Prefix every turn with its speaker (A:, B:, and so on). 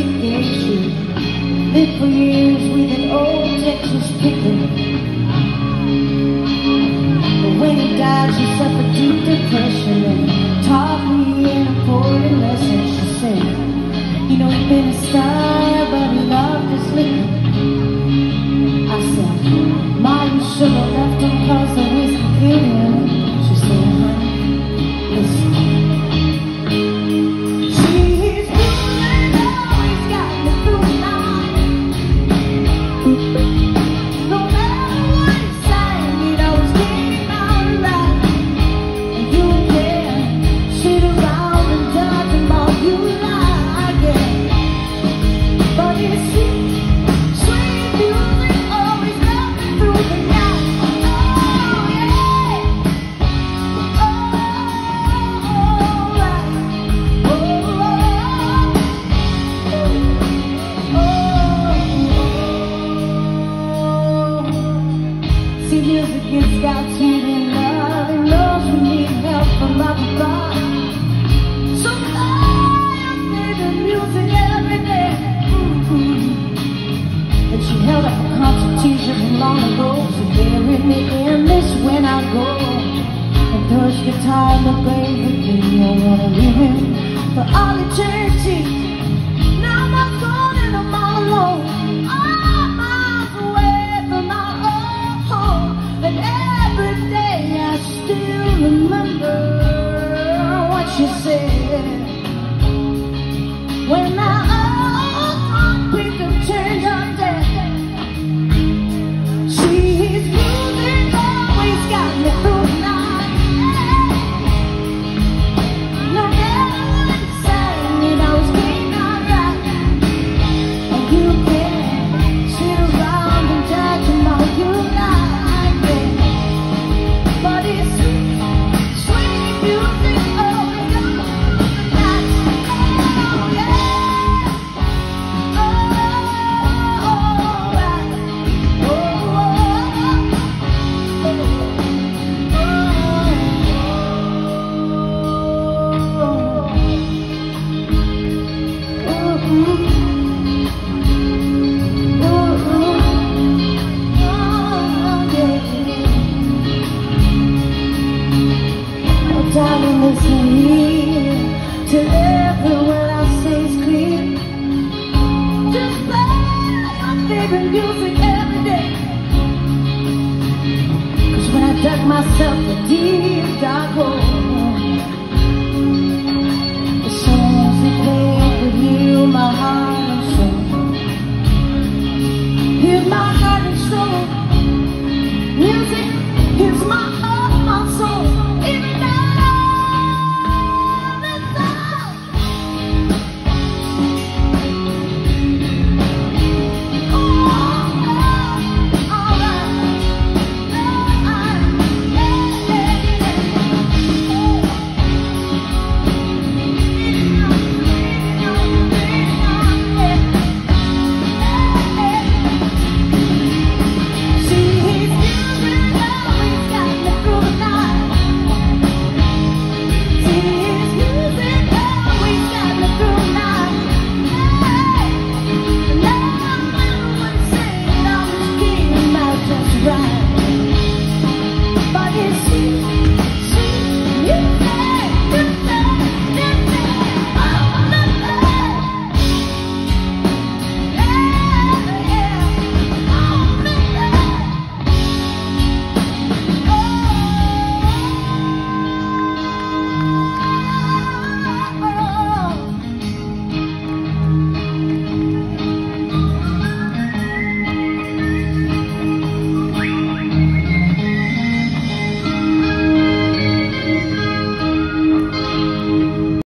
A: City Street. Lived for years with an old Texas picker. But when he died, she suffered deep depression and taught me an important lesson. She said, You know, he'd been a star, but he loved his liquor. I said, Ma, you should have left him cause the whiskey killed him. She said, those guitar in the me. I wanna leave him for all eternity. Now I'm not gone and I'm all alone. All miles away from my old home. And every day I still remember what she said. When my Living music every day. Cause when I dug myself a deep dark hole The songs they played would heal my heart and soul. Heal my heart and soul. Music is my heart.